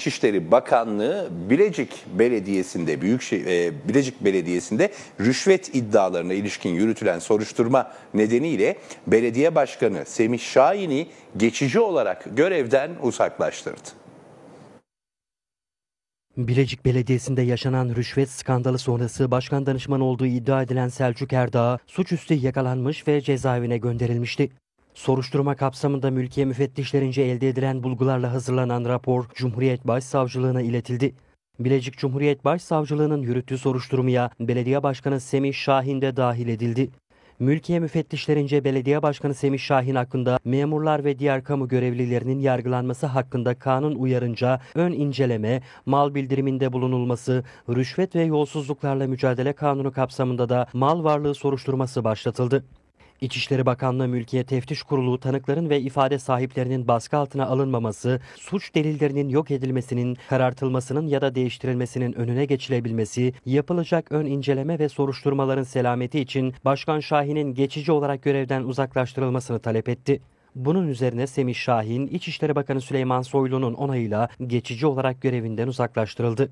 İçişleri Bakanlığı Bilecik Belediyesi'nde Büyükşehir e, Bilecik Belediyesi'nde rüşvet iddialarına ilişkin yürütülen soruşturma nedeniyle belediye başkanı Semih Şahin'i geçici olarak görevden uzaklaştırdı. Bilecik Belediyesi'nde yaşanan rüşvet skandalı sonrası başkan danışmanı olduğu iddia edilen Selçuk Erdağ suçüstü yakalanmış ve cezaevine gönderilmişti. Soruşturma kapsamında mülkiye müfettişlerince elde edilen bulgularla hazırlanan rapor Cumhuriyet Başsavcılığına iletildi. Bilecik Cumhuriyet Başsavcılığı'nın yürüttüğü soruşturmaya belediye başkanı Semih Şahin de dahil edildi. Mülkiye müfettişlerince belediye başkanı Semih Şahin hakkında memurlar ve diğer kamu görevlilerinin yargılanması hakkında kanun uyarınca ön inceleme, mal bildiriminde bulunulması, rüşvet ve yolsuzluklarla mücadele kanunu kapsamında da mal varlığı soruşturması başlatıldı. İçişleri Bakanlığı Mülkiye Teftiş Kurulu tanıkların ve ifade sahiplerinin baskı altına alınmaması, suç delillerinin yok edilmesinin, karartılmasının ya da değiştirilmesinin önüne geçilebilmesi, yapılacak ön inceleme ve soruşturmaların selameti için Başkan Şahin'in geçici olarak görevden uzaklaştırılmasını talep etti. Bunun üzerine Semih Şahin, İçişleri Bakanı Süleyman Soylu'nun onayıyla geçici olarak görevinden uzaklaştırıldı.